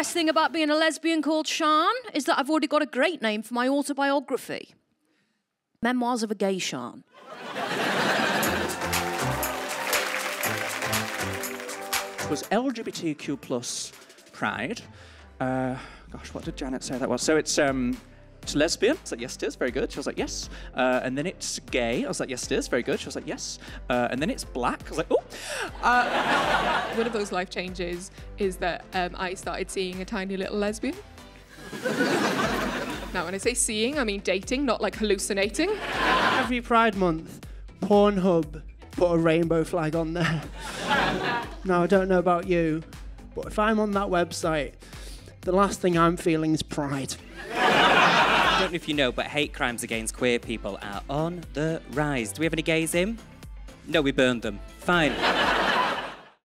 best thing about being a lesbian called Sian is that I've already got a great name for my autobiography Memoirs of a Gay Sian. was LGBTQ plus pride. Uh, gosh, what did Janet say that was? So it's um, it's lesbian. I was like, yes, it is. Very good. She was like, yes. Uh, and then it's gay. I was like, yes, it is. Very good. She was like, yes. Uh, and then it's black. I was like, oh. One of those life changes is that um, I started seeing a tiny little lesbian. now, when I say seeing, I mean dating, not like hallucinating. Every Pride Month, Pornhub put a rainbow flag on there. now, I don't know about you, but if I'm on that website, the last thing I'm feeling is pride. I don't know if you know, but hate crimes against queer people are on the rise. Do we have any gays in? No, we burned them. Fine.